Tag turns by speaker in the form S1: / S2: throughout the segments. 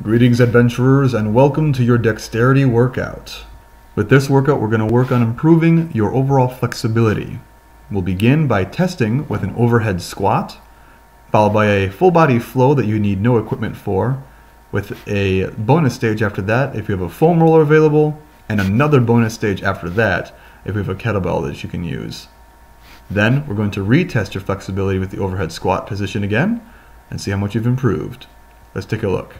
S1: Greetings, adventurers, and welcome to your dexterity workout. With this workout, we're going to work on improving your overall flexibility. We'll begin by testing with an overhead squat, followed by a full body flow that you need no equipment for, with a bonus stage after that if you have a foam roller available, and another bonus stage after that if you have a kettlebell that you can use. Then we're going to retest your flexibility with the overhead squat position again and see how much you've improved. Let's take a look.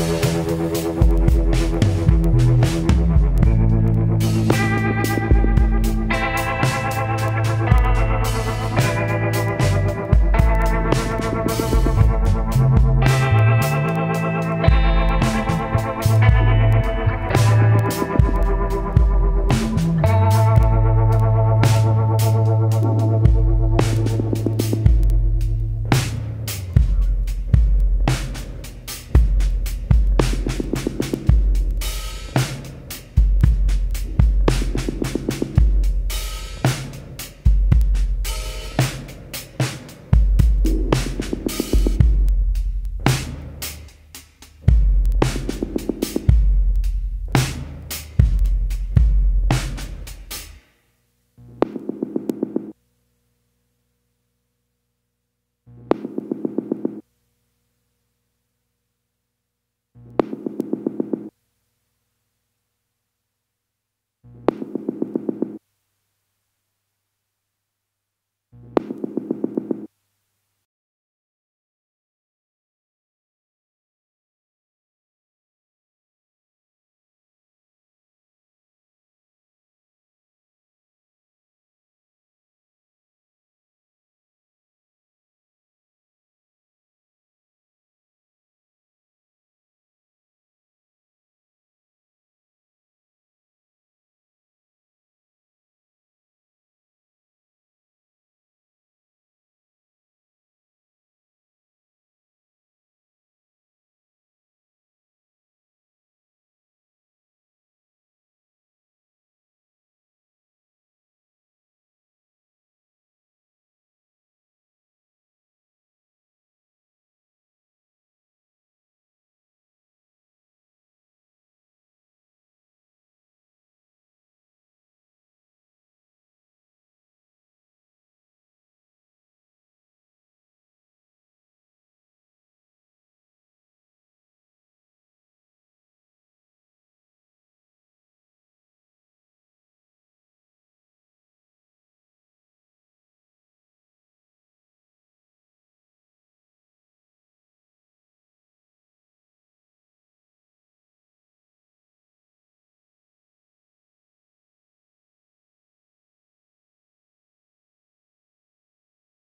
S1: Música